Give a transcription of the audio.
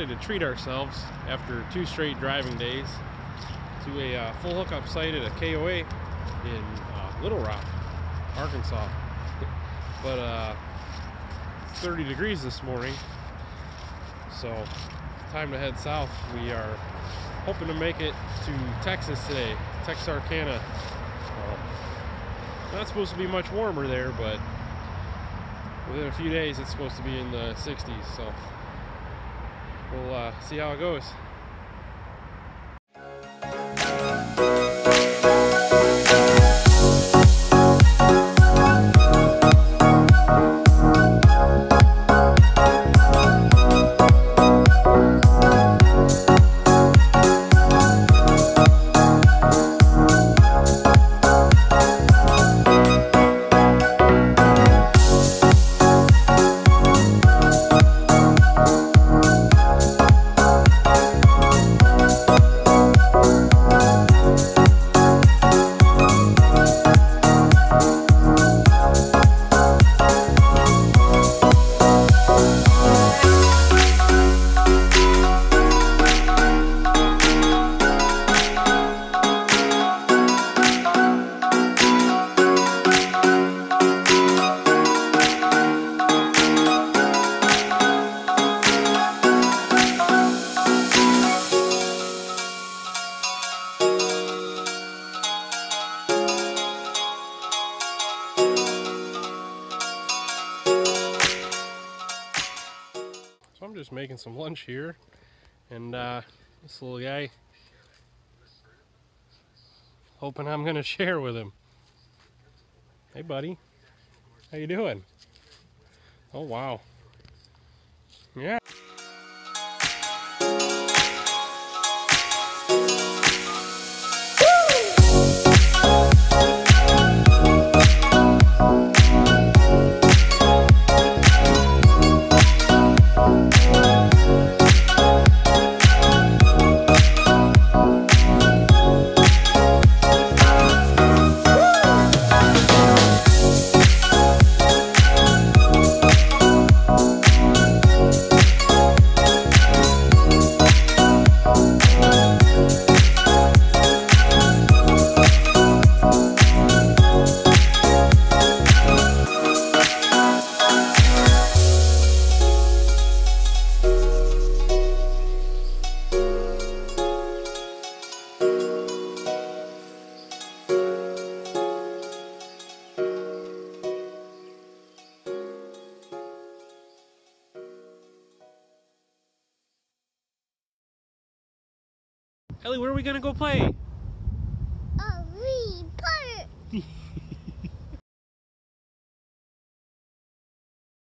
decided to treat ourselves after two straight driving days to a uh, full hookup site at a KOA in uh, Little Rock, Arkansas. but uh, 30 degrees this morning, so it's time to head south. We are hoping to make it to Texas today, Texarkana. Not supposed to be much warmer there, but within a few days it's supposed to be in the 60s, so we'll uh, see how it goes. Just making some lunch here, and uh, this little guy, hoping I'm gonna share with him. Hey, buddy, how you doing? Oh wow, yeah. Ellie, where are we gonna go play? A wee part.